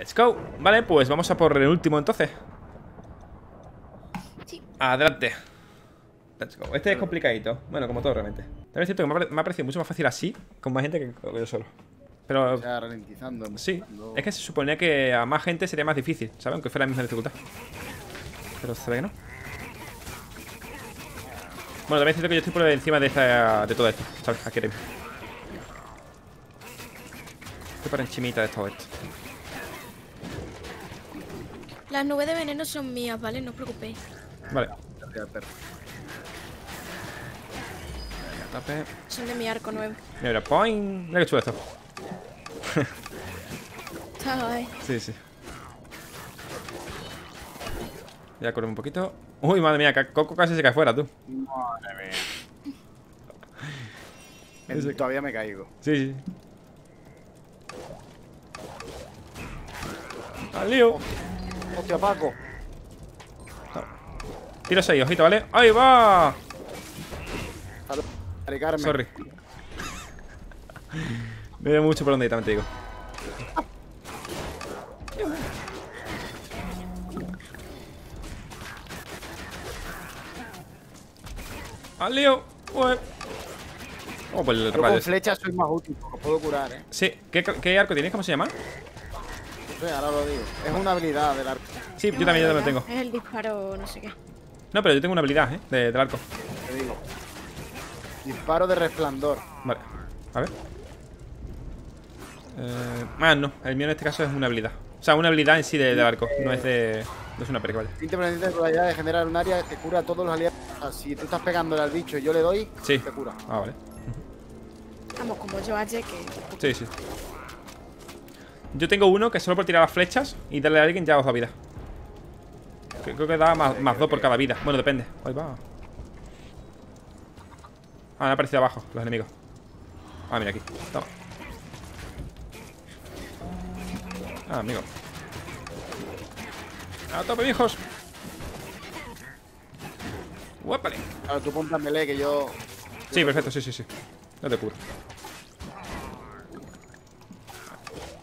Let's go. Vale, pues vamos a por el último entonces. Sí. Adelante. Let's go. Este es complicadito. Bueno, como todo realmente. También es cierto que me ha parecido mucho más fácil así, con más gente que yo solo. Pero O sea, ralentizando. sí, No. es que se suponía que a más gente sería más difícil, ¿sabes? Aunque fuera la misma dificultad. Pero se ve que no. Bueno, también es cierto que yo estoy por encima de, esta, de todo esto, ¿sabes? Aquí arriba. Estoy por encimita de todo esto. Las nubes de veneno son mías, ¿vale? No os preocupéis. Vale. Ya, perro. Tape. Son de mi arco nuevo. Mira, point. Mira que chulo esto. Está guay. Sí, sí. Ya corre un poquito. Uy, madre mía, Coco casi se cae fuera, tú. Madre mía. Ese- Todavía me caigo. Sí, sí. Al lío. Hostia, Paco. Tiro 6, ojito, ¿vale? ¡Ahí va! Carmen. Sorry. Me veo mucho por donde también te digo. ¡Al lío! Ué. Vamos por el Yo con radio. flechas soy más útil, puedo curar, ¿eh? Sí, ¿Qué, ¿qué arco tienes? ¿Cómo se llama? Sé, ahora lo digo. Es una habilidad del arco, Sí, yo también, yo también lo tengo. Es el disparo, no sé qué. No, pero yo tengo una habilidad, ¿eh? De- del arco. te digo. Disparo de resplandor. Vale, a ver. Eh, ah, no, el mío en este caso es una habilidad. O sea, una habilidad en sí de- del arco, no es de. No es una perica, vaya. Independiente de probabilidad de generar un área que cura a todos los aliados. O sea, si tú estás pegándole al bicho y yo le doy, Sí. te cura. Ah, vale. Vamos, como yo ayer que. Sí, sí. Yo tengo uno que solo por tirar las flechas y darle a alguien ya os da vida. Creo que da más, más dos por cada vida. Bueno, depende. Ahí va. Ah, han aparecido abajo los enemigos. Ah, mira aquí. Toma. Ah, amigo. A tope, hijos. Guapale. Ahora tú ponte a melee que yo. Sí, perfecto, sí, sí, sí. No te cubro.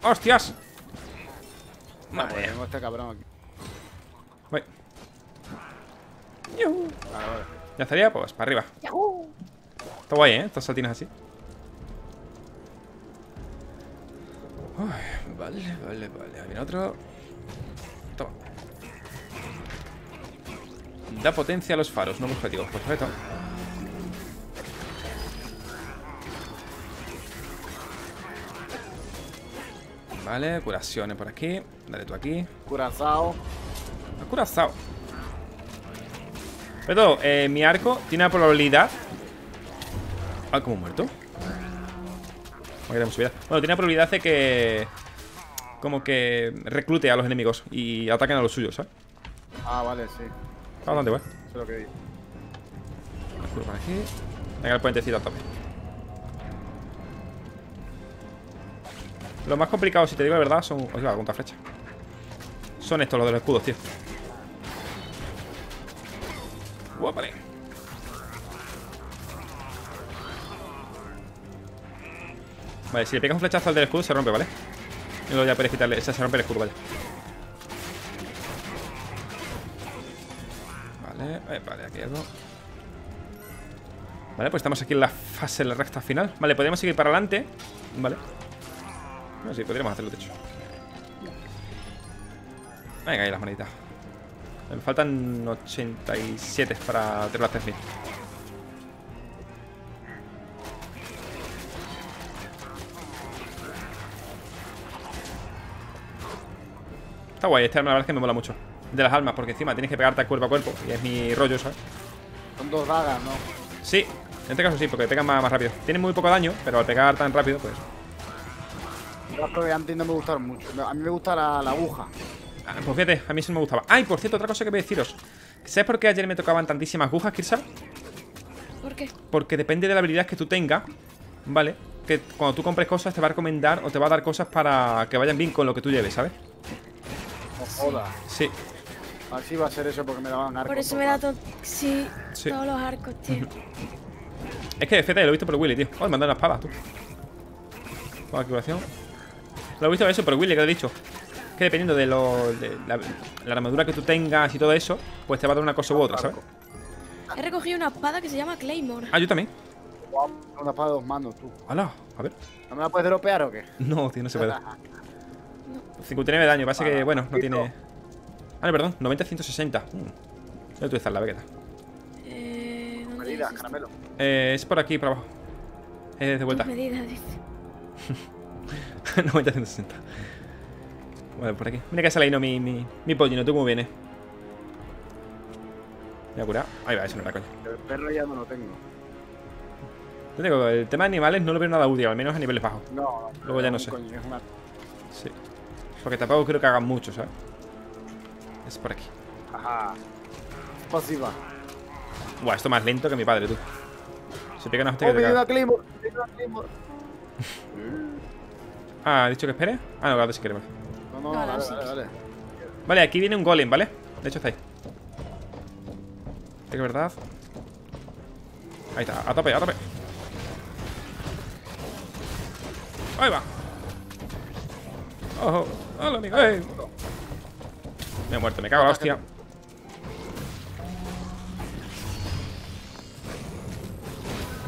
¡Hostias! Ah, Madre pues tengo este cabrón aquí. Voy. Yuhu. Vale, vale. Ya estaría, pues, para arriba. ¡Yahoo! Está guay, ¿eh? Estos saltines así. Uy, vale, vale, vale. Ahí viene otro. Toma. Da potencia a los faros, no objetivos. Perfecto. Vale, curaciones por aquí. Dale tú aquí. Curazao. Acurazao. Pero eh, mi arco tiene la probabilidad. Ah, como muerto. Bueno, tiene la probabilidad de que. Como que reclute a los enemigos y ataquen a los suyos, ¿sabes? Ah, vale, sí. Está bastante bueno. Eso es lo que aquí. Venga, el puentecito a tope. Lo más complicado, si te digo la verdad, son. Os iba a contar flecha. Son estos los de los escudos, tío. Guapale. Vale, si le pegas un flechazo al del escudo, se rompe, ¿vale? Y luego ya puedes quitarle. Se, se rompe el escudo, vale. Vale, eh, vale, aquí algo. Vale, pues estamos aquí en la fase, en la recta final. Vale, podríamos seguir para adelante. Vale. No, sí, podríamos hacerlo, de hecho. Venga, ahí las manitas. Me faltan 87 para tener las 3000. Está guay, este arma la verdad es que me mola mucho. De las almas, porque encima tienes que pegarte cuerpo a cuerpo. Y es mi rollo, ¿sabes? Son dos dagas, ¿no? Sí, en este caso sí, porque pegan más, más rápido. Tienen muy poco daño, pero al pegar tan rápido, pues. Las que antes no me gustaron mucho. A mí me gusta la, la aguja. Ah, Pues fíjate, a mí sí me gustaba. Ay, por cierto, otra cosa que voy a deciros. ¿Sabes por qué ayer me tocaban tantísimas agujas, Kirsa? ¿Por qué? Porque depende de la habilidad que tú tengas, ¿vale? Que cuando tú compres cosas te va a recomendar o te va a dar cosas para que vayan bien con lo que tú lleves, ¿sabes? No jodas. Sí, Así va a ser eso porque me daban arcos. Por eso me da todo. Sí, Sí. todos los arcos, tío. Es que fíjate, lo he visto por Willy, tío. Oh, me han dado una espada, tú. Con activación. Lo he visto eso por Willy, que lo he dicho. que dependiendo de, lo, de la, la armadura que tú tengas y todo eso, pues te va a dar una cosa u otra, ¿sabes? He recogido una espada que se llama Claymore. Ah, yo también. Guau, Una espada de dos manos, tú. Hola, a ver. ¿No me la puedes dropear o qué? No, tío, no se puede. 59 de daño, pasa que, bueno, no tiene... Ah, no, perdón, 90-160. Mm. Voy a utilizar la vegueta. Eh, ¿dónde Medidas, es caramelo. Eh, es por aquí, por abajo. Es de vuelta. Medidas, dice. 90-160. Vale, por aquí. Mira que sale ahí, no, mi, mi, mi pollino. ¿Tú cómo viene? Voy a curar. Ahí va, eso no era coño. El perro ya no lo tengo. Te digo, el tema de animales no lo veo nada útil, al menos a niveles bajos. No, no. Luego ya no sé. coño, es una- Sí. Porque tampoco creo que hagan mucho, ¿sabes? Es por aquí. Ajá. Pasiva. Buah, esto más lento que mi padre, tú. Se pega una hostia Oh, que te Claymore. una Claymore. Ah, ¿ha dicho que espere? Ah, no, claro, si quiere, vale. No, no, No, no, vale, sí, vale, sí. vale. Vale, aquí viene un golem, ¿vale? De hecho está ahí. Es verdad. Ahí está, a tope, a tope. Ahí va. Ojo, hola, amigo. ¡Ey! Me he muerto, me cago en la hostia.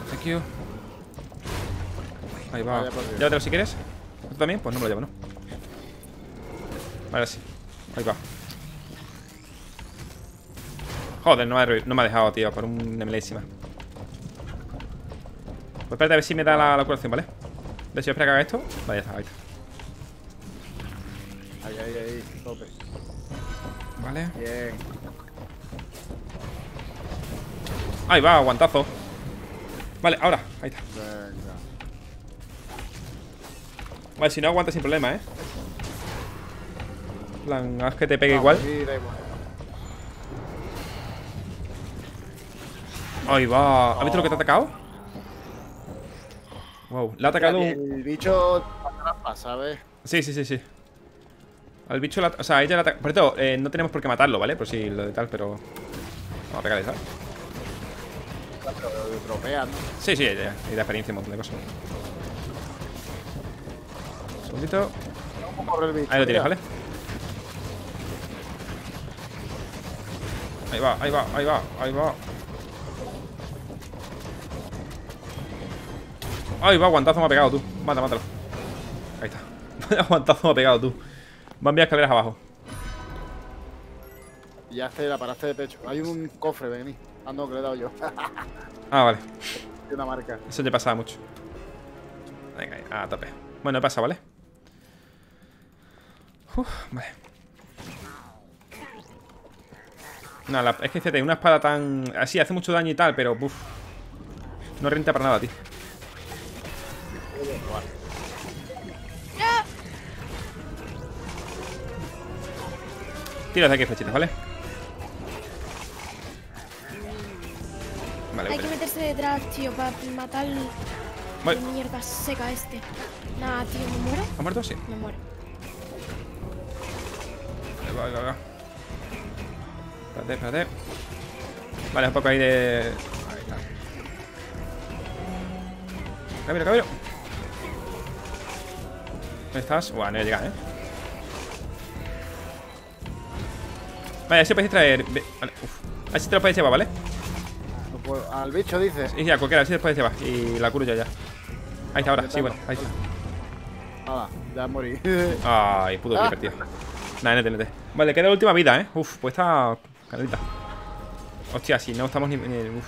Thank you. Ahí va. Llévatelo si quieres. ¿Tú también? Pues no me lo llevo, ¿no? Vale, sí. Ahí va. Joder, no me, ha, re- no me ha dejado, tío, por una milésima. Pues espérate a ver si me da la, la curación, ¿vale? De hecho, espera que haga esto. Vale, ya está, ahí está. Ahí, ahí, ahí. Tope. Vale. Bien. Ahí va, aguantazo. Vale, ahora, ahí está. Venga. Vale, si no aguanta sin problema, ¿eh? Plan, haz que te pegue igual. igual. Ahí va. ¿Has visto lo que te ha atacado? Wow, le ha atacado un... El bicho atrapa, ¿sabes? Sí, sí, sí, sí. Al bicho, la... o sea, ella la ataca... Por cierto, eh, no tenemos por qué matarlo, ¿vale? Por si lo de tal, pero... Vamos a pegarle, ¿sabes? Pero dropea, ¿no? Sí, sí, ya, ya. Y de experiencia un montón de cosas. Un segundito. Ahí lo tienes. ¿vale? Ahí va, ahí va, ahí va, ahí va. Ahí va, aguantazo me ha pegado tú. Mata, mátalo. Ahí está. Vaya aguantazo me ha pegado tú. Va a enviar escaleras abajo. Ya te la paraste de pecho. Hay un cofre, vení. Ah, no, que le he dado yo. Ah, vale. Una marca. Eso te pasaba mucho. Venga, ahí, a tope. Bueno, pasa, ¿vale? Uf, vale. No, la- es que fíjate, una espada tan... Así, hace mucho daño y tal, pero... Uf, no renta para nada, tío. Tira de aquí flechitas, ¿vale? Vale, Hay que meterse detrás, tío, para matar el Voy. el mierda seca este. Nada, tío, ¿me muero? ¿Ha muerto? Sí. Me muero. Va, va, va. Espérate, espérate. Vale, un poco ahí de... Ahí está. Cabiro, cabiro. ¿Dónde estás? Buah, no voy a llegar, ¿eh? Vale, a ver si podéis traer... Vale, uf. A ver si te lo podéis llevar, ¿vale? No puedo- Al bicho dices. Cualquiera, a ver si te lo podéis llevar. Y la curo yo ya. Ahí está, ahora. Sí, bueno, ahí está. Nada, ya morí. Ay, puto creeper, tío. Nada, nete, nete. Vale, queda la última vida, ¿eh? Uf, pues está canelita. Hostia, si no estamos ni... ni- uf.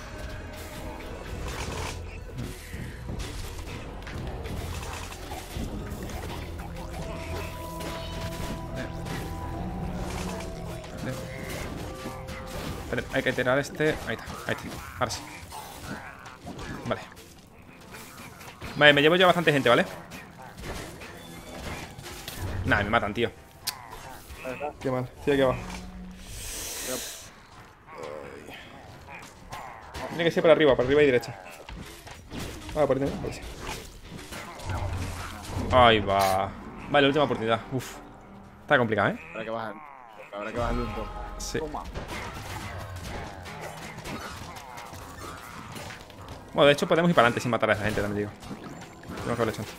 Hay que tirar este. Ahí está, ahí está. Ahora sí. Vale. Vale, me llevo ya bastante gente, ¿vale? Nah, me matan, tío. Qué mal. Sí, aquí abajo. Tiene que ser para arriba, para arriba y derecha. Ah, por ahí también, por ahí sí. Ahí va. Vale, última oportunidad. Uf. Está complicado, ¿eh? Habrá que bajar. Habrá que bajarle un toque. Sí. Toma. Bueno, de hecho podemos ir para adelante sin matar a esa gente, también digo. Tenemos que haberlo hecho antes.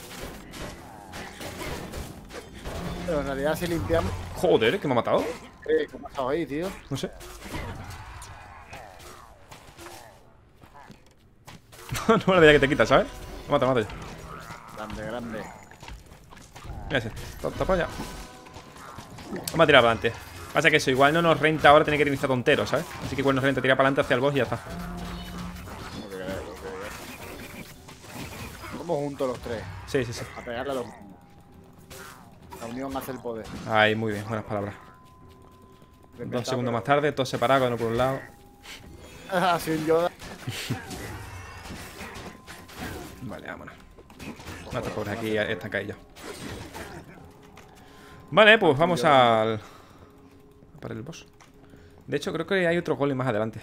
Pero en realidad si limpiamos... Joder, que me ha matado. Eh, ¿Qué ha pasado ahí, tío? No sé. no me la veía que te quita, ¿sabes? Mata, mata ya. Grande, grande. Mira ese. Tapa allá. Vamos a tirar para adelante. Pasa que eso, igual no nos renta ahora tener que reiniciar tontero, ¿sabes? Así que igual nos renta tirar para adelante hacia el boss y ya está. Vamos juntos los tres. Sí, sí, sí. A pegarle a los... La unión hace el poder. Ay, muy bien, buenas palabras. Dos segundos más tarde, todos separados, uno por un lado. Así un Yoda. Vale, vámonos. No, estos pobres aquí están caídos. Vale, pues vamos al... Para el boss. De hecho, creo que hay otro golem más adelante.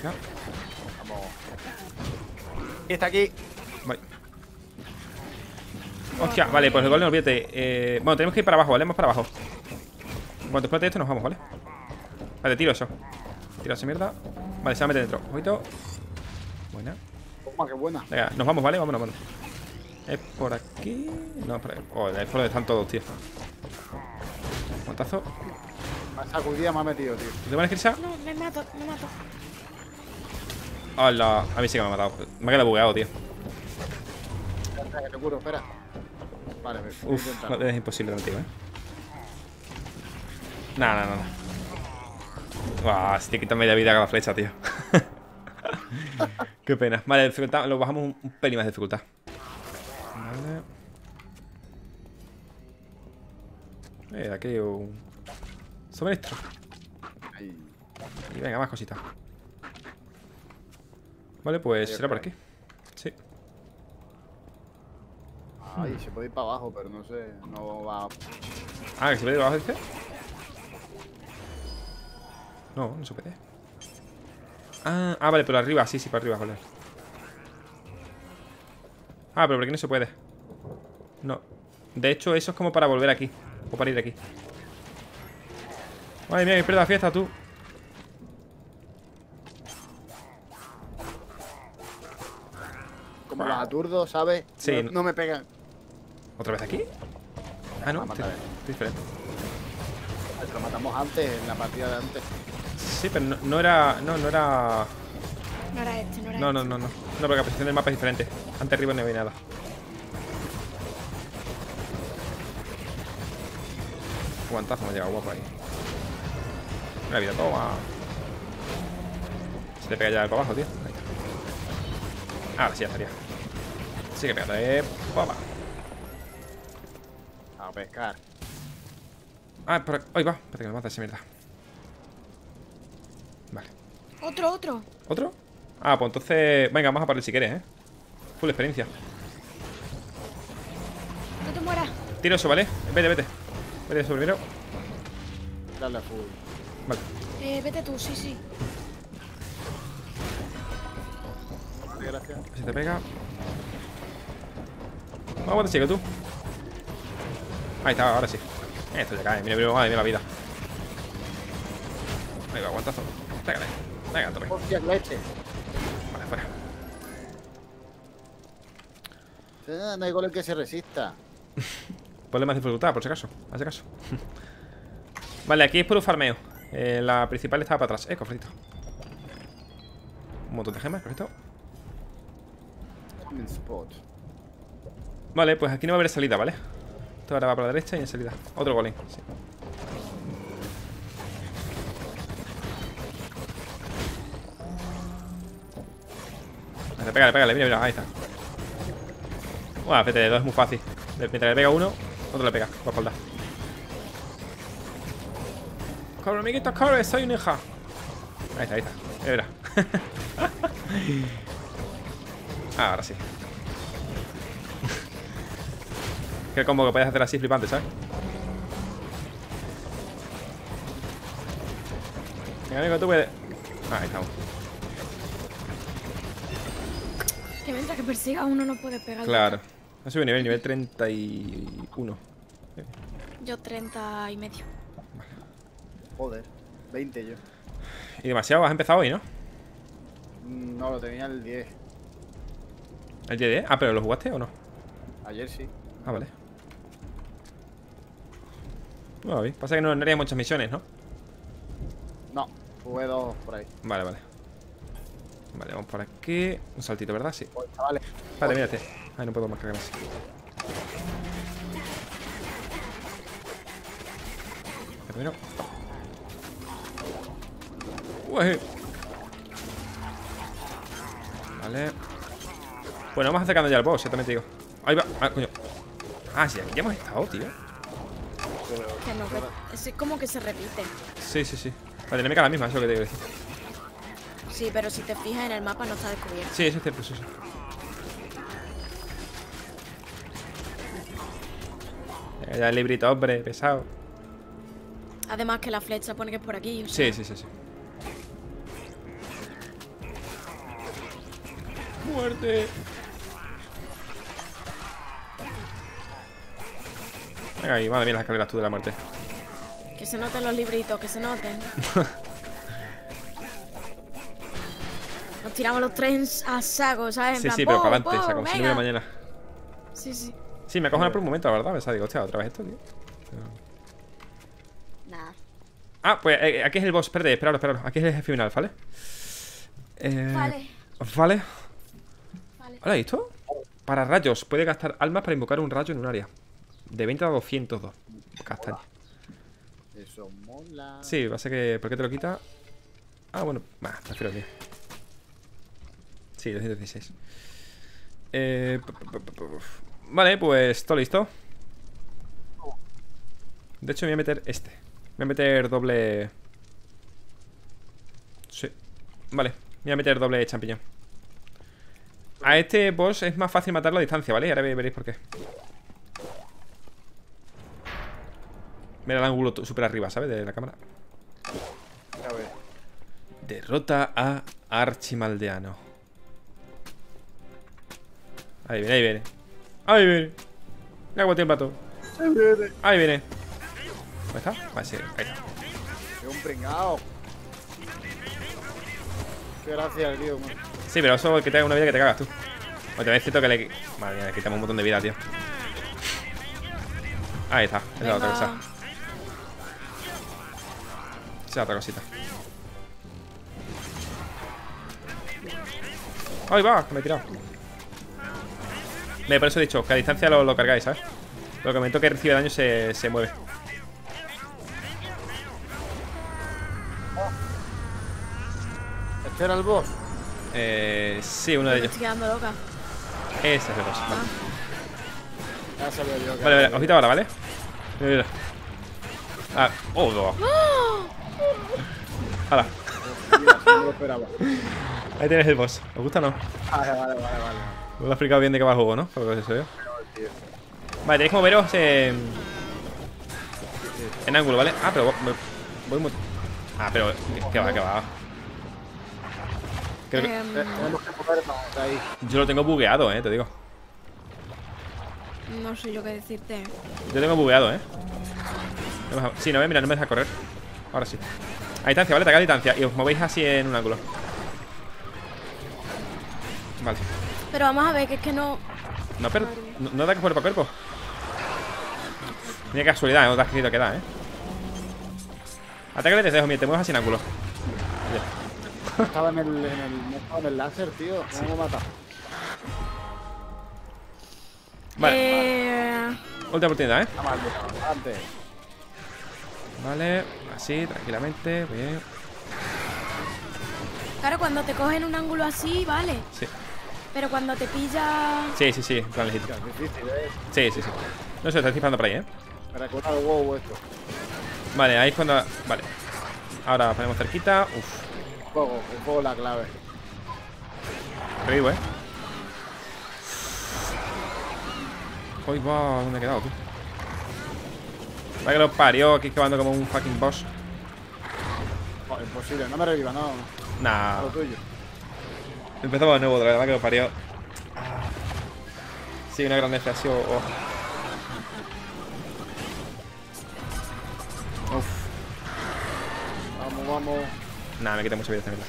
Acá. Vamos. Y está aquí. Vale. Hostia, vale, pues el golem, olvídate. Eh, bueno, tenemos que ir para abajo, ¿vale? Vamos para abajo. Bueno, después de esto nos vamos, ¿vale? Vale, tiro eso. Tira esa mierda. Vale, se va a meter dentro. Ojito. Buena. Toma, qué buena. Venga, nos vamos, ¿vale? Vámonos, vámonos. Es por aquí. No, es por ahí. Oh, es por donde están todos, tío. Montazo. Me ha sacudido, me ha metido, tío. ¿Te pones Krisa? No, me mato, me mato. Hola. A mí sí que me ha matado. Me ha quedado bugueado, tío. Espera, que te curo, espera. Vale, me voy a Uf, intentar. no, es imposible contigo, ¿eh? Nada, nada, nada. Buah, se te quita media vida cada flecha, tío. Qué pena. Vale, dificultad, lo bajamos un, un pelín más de dificultad. Vale. Eh, aquí hay un... Suministro. Y venga, más cositas. Vale, pues será por aquí. Sí. Ay, se puede ir para abajo, pero no sé. No va. Ah, ¿que se puede ir abajo, dice? No, no se puede. Ah, ah, vale, pero arriba, sí, sí, para arriba, joder. Ah, pero ¿por qué no se puede? No. De hecho, eso es como para volver aquí. O para ir aquí. Madre mía, que pierda la fiesta, tú. Los aturdos, ¿sabes? Sí. No, no me pegan. ¿Otra vez aquí? Ah, no, estoy, estoy diferente. Lo matamos antes, en la partida de antes. Sí, pero no, no era... No, no era... No era este, no era No, no, este. no, no. No, porque la posición del mapa es diferente. Antes arriba no había nada. Guantazo me ha llegado guapo ahí. Una vida, toma. Se te pega ya para abajo, tío. Ahí está. Ahora sí, ya estaría. Sigue pegando, eh. Papa. A pescar. Ah, por aquí. Ahí va. Espérate que me mata esa mierda. Vale. Otro, otro. ¿Otro? Ah, pues entonces. Venga, vamos a parar si quieres, eh. Full experiencia. No te mueras. Tiro eso, ¿vale? Vete, vete. Vete eso primero. Dale a full. Vale. Eh, vete tú, sí, sí. Vale, gracias. Si te pega. Vamos, te sigue tú. Ahí está, ahora sí. Esto ya cae. Mira, mira, madre mía la vida. Ahí va, aguantazo. Pégale. Venga, tope. Hostia, leche. Vale, fuera. No hay golem que se resista. Ponle más dificultad, por si acaso. Por si acaso. vale, aquí es puro farmeo. Eh, la principal estaba para atrás. Eh, cofrito. Un montón de gemas. Common spot. Vale, pues aquí no va a haber salida, ¿vale? Esto ahora va para la derecha y en salida. Otro golem, sí. Vale, pégale, pégale, mira, mira, ahí está. Bueno, PT de dos es muy fácil. Mientras le pega uno, otro le pega, por espalda. Corre, amiguito, corre, soy un hija. Ahí está, ahí está. Mira. Ahora sí. Que combo que puedes hacer así flipante, ¿sabes? Venga, amigo, tú puedes. Ah, ahí estamos. Que mientras que persiga uno no puede pegar. Claro. Ha subido nivel, nivel 31. Yo 30 y medio. Joder. 20 yo. Y demasiado, has empezado hoy, ¿no? Mm, No, lo tenía el 10. ¿El DD? Ah, pero ¿lo jugaste o no? Ayer sí. Ah, vale. Bueno, bien. Pasa que no, no haría muchas misiones, ¿no? No, jugué dos por ahí. Vale, vale. Vale, vamos por aquí. Un saltito, ¿verdad? Sí. Chavales. Vale, mírate. Ay, no puedo más cargar. El Primero. Ué. Vale. Bueno, vamos acercando ya al boss, ya también te digo. Ahí va. Ah, coño. Ah, sí, aquí ya hemos estado, tío. Que no, que es como que se repite. Sí, sí, sí. La dinámica es la misma, eso que te digo decir. Sí, pero si te fijas en el mapa no está descubierto. Sí, eso es cierto, sí, sí. Ya el librito, hombre, pesado. Además que la flecha pone que es por aquí. o Sí, sea, sí, sí, sí. Muerte. Venga ahí, madre mía, las escaleras tú de la muerte. Que se noten los libritos, que se noten. Nos tiramos los tres a saco, ¿sabes? En Sí, plan, sí, pero ¡pum, para adelante, o sea, como si no hubiera mañana. Sí, sí. Sí, me acojoné por un momento, la verdad. Pensaba, digo, hostia, otra vez esto, tío. Nada. Ah, pues eh, aquí es el boss. Espérate, espéralo, espéralo. Aquí es el jefe final, ¿vale? Eh, Vale. Vale. Vale. ¿Ahora esto? Para rayos. Puede gastar almas para invocar un rayo en un área. De 20 a 202. Castaña. Eso mola. Sí, va a ser que... ¿Por qué te lo quita? Ah, bueno. Bah, prefiero el mío. Sí, 216. Eh, vale, pues todo listo. De hecho, me voy a meter este. Me voy a meter doble... Sí. Vale, me voy a meter doble champiñón. A este boss es más fácil matarlo a distancia, ¿vale? Ahora ve- veréis por qué. Mira el ángulo súper arriba, ¿sabes? De la cámara. A ver. Derrota a Archimaldeano. Ahí viene, ahí viene. Ahí viene. Mira cómo tiembla todo. Ahí viene. ¿Dónde está? Vale, sí, ahí está. Qué un pringao. Qué gracia, tío. man. Sí, pero eso que te haga una vida que te cagas tú. O te cierto que le. Madre mía, le quitamos un montón de vida, tío. Ahí está, esa es la otra cosa. Esa otra cosita. ¡Ahí va! Que me he tirado. Ve, por eso he dicho que a distancia lo, lo cargáis, ¿sabes? Lo que momento que recibe daño se, se mueve. Este era el boss. Eh, sí, uno de Me ellos. estoy quedando loca. Ese es el boss. Vale, Ya yo que vale, era vale. Ojito ahora, ¿vale? Mira, mira. Ah, oh, no. Hala. Ahí tienes el boss. ¿Os gusta o no? Vale, vale, vale, vale. No lo he explicado bien de qué va el juego, ¿no? Por lo que se ve. Tío. Vale, tenéis que moveros en... En ángulo, ¿vale? Ah, pero voy, muy... Ah, pero... ¿Qué va, qué va? Creo que... Em, Eh, Tenemos que mover para ahí. Yo lo tengo bugueado, eh, te digo. no sé yo qué decirte. Yo tengo bugueado, eh. Sí, no, eh, mira, no me deja correr. Ahora sí. A distancia, ¿vale? Ataca a distancia. Y os movéis así en un ángulo. Vale. Pero vamos a ver, que es que no. No, pero... No, no ataques cuerpo a cuerpo. Mira qué casualidad, ¿eh? No te has querido quedar, eh. Atácale desde mira, te mueves así en ángulo. Ya. Estaba en el, en el, en el láser, tío. ¿Cómo me mata? Vale, Eh, última oportunidad, ¿eh? Está mal, antes. Vale, así, tranquilamente, bien. claro, cuando te cogen un ángulo así, vale. Sí, Pero cuando te pilla. sí, sí, sí, en plan legítimo. ¿eh? Sí, sí, sí. No sé, está disparando por ahí, ¿eh? Me recuerda al WoW esto. Vale, ahí es cuando... Vale. Ahora ponemos cerquita. Uf, Fuego, el fuego la clave. revivo, ¿eh? Uy, va, ¿dónde he quedado, tú? Va que lo parió aquí acabando como un fucking boss. Oh, imposible, no me reviva, no. Nah, lo tuyo. empezamos de nuevo, de verdad que lo parió. Ah. Sí, una grandeza, ha sido... oh. Uf. Vamos, vamos. Nah, me quité mucha vida también.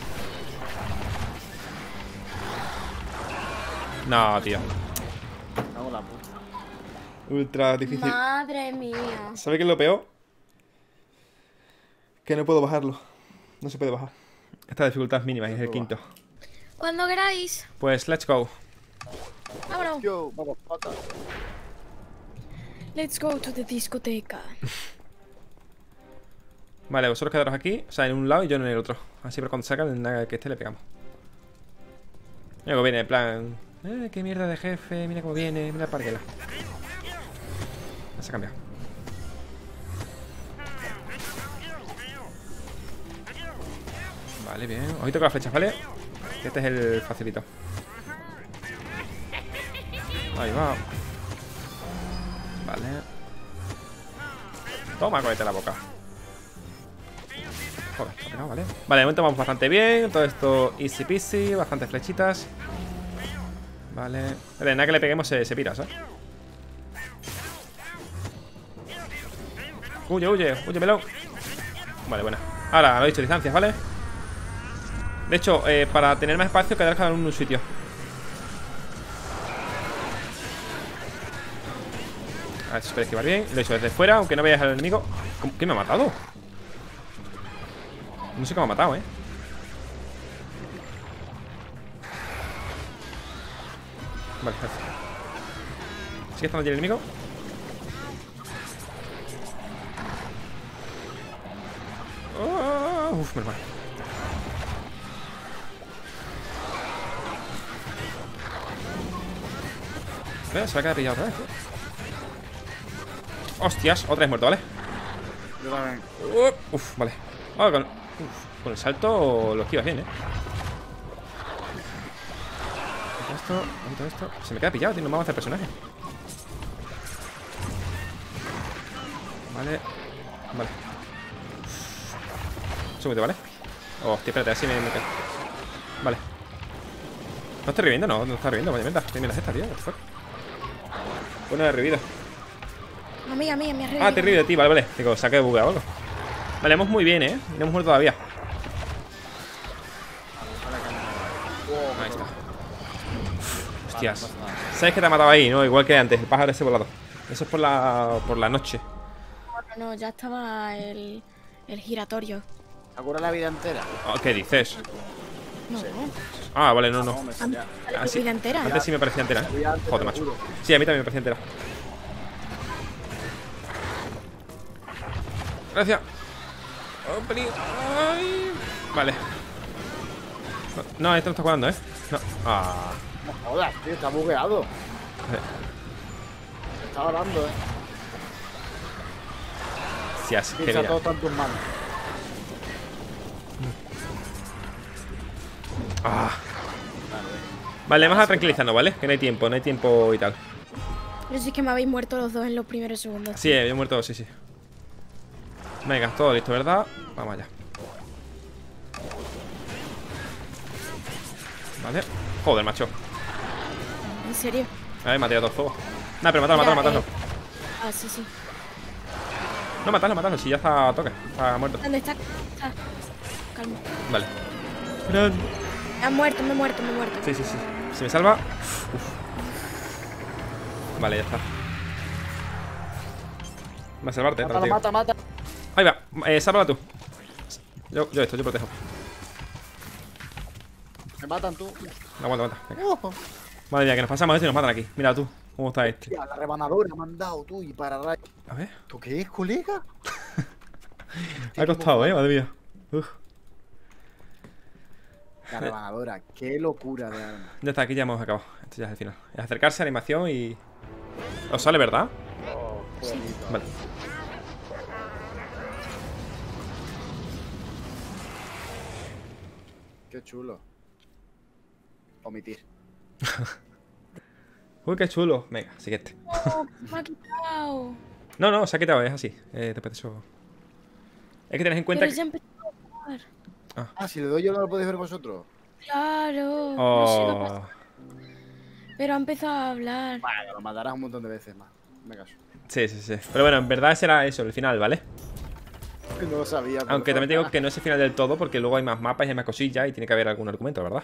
No, tío. La. Ultra difícil. Madre mía. ¿Sabe qué es lo peor? Que no puedo bajarlo. No se puede bajar. Esta dificultad es mínima y es el quinto. Cuando queráis. Pues let's go. Vámonos. Yo, vamos, pata. Let's go to the discoteca. Vale, vosotros quedaros aquí, o sea, en un lado y yo en el otro. Así pero cuando salgan, en nada que esté le pegamos. Luego viene en plan. Eh, qué mierda de jefe, mira cómo viene, mira el parguela. Se ha cambiado. Vale, bien. Ojito con las flechas, ¿vale? Este es el facilito. Ahí va. Vale. Toma, cógete la boca. Joder, pegado, ¿vale? Vale, de momento vamos bastante bien. Todo esto easy peasy, bastantes flechitas. Vale. Nada que le peguemos se, se pira, ¿sabes? Huye, huye, melón. Vale, buena. Ahora, lo he dicho, distancias, ¿vale? De hecho, eh, para tener más espacio, quedar cada en un sitio. A ver si espera esquivar bien. Lo he hecho desde fuera, aunque no veáis al enemigo. ¿Cómo- ¿Qué me ha matado? No sé cómo ha matado, ¿eh? Vale, perfecto. ¿Sigue estando allí el enemigo? Eh, se va a quedar pillado otra vez. Hostias, otra vez muerto, ¿vale? También. Uf, vale. Ah, con, uf, con el salto lo esquivas bien, ¿eh? Esto, quito esto. Se me queda pillado, tío, no me avanza el personaje. Vale. Vale. Súbete, ¿vale? Hostia, espérate, así me, me quedo. Vale. No estoy reviviendo, no, no está reviviendo, vaya mierda. Tiene la cesta, tío. what the fuck. Bueno, he revivido. No, mía, mía, mía. Ah, te he revivido, tío, vale, vale. Digo, saque de bugueado algo. Vale, hemos muy bien, ¿eh? No hemos muerto todavía. Ahí está. Hostias. ¿Sabes que te ha matado ahí, no? Igual que antes, el pájaro ese volado. Eso es por la, por la noche. No, no, ya estaba el, el giratorio. ¿Te la vida entera? Ah, ¿Qué dices? No, Ah, vale, no, No. Ah, sí. Antes sí me parecía entera. ¿eh? Joder, macho. Sí, a mí también me parecía entera. Gracias. Vale. No, esto no está jugando, ¿eh? No. Ah. No jodas, tío, está bugueado. Eh, Está hablando, eh. Sí, así que mira. todo está en tus manos. Ah. Vale, vamos a tranquilizarnos, ¿vale? Que no hay tiempo, no hay tiempo y tal. Pero sí es que me habéis muerto los dos en los primeros segundos. Sí, he muerto, sí, sí. Venga, todo listo, ¿verdad? Vamos allá. Vale. Joder, macho. En serio. A ver, maté a dos fuegos. Nah, pero matadlo, matadlo, matadlo. eh, Ah, sí, sí. No, matadlo, matadlo. Si ya está a toque. Está muerto. ¿Dónde está? Está. Calma. Vale. Pero- Ha muerto, me he muerto, me he muerto. Sí, sí, sí. Si me salva. Uf. Vale, ya está. Va a salvarte, tranquilo. mata, mata. Ahí va. Eh, sálvala tú. Yo, yo esto, yo protejo. Me matan tú. Aguanta, aguanta. Venga. Uh, Madre mía, que nos pasamos esto y nos matan aquí. Mira tú. ¿Cómo está este? tía, la rebanadora me han dado tú y para. A ver. ¿Tú qué es, colega? Ha costado, eh, madre mía. Uf. La rebanadora, qué locura de arma. Ya está, aquí ya hemos acabado. Esto ya es el final. Es acercarse, animación y. ¿Os sale, verdad? Oh, bonito. Vale. Qué chulo. Omitir. Uy, qué chulo. Venga, siguiente. Oh, me ha quitado. No, no, se ha quitado, es así. Eh, después de eso. Es que tenéis en cuenta Pero que. se ha empezado a jugar. Ah, si le doy yo no lo podéis ver vosotros. Claro. No sé. Oh. Pero ha empezado a hablar. Bueno, lo matarás un montón de veces más. Me caso. Sí, sí, sí. Pero bueno, en verdad será eso, el final, ¿vale? No lo sabía. pero Aunque también digo que no es el final del todo, porque luego hay más mapas y hay más cosillas y tiene que haber algún argumento, ¿verdad?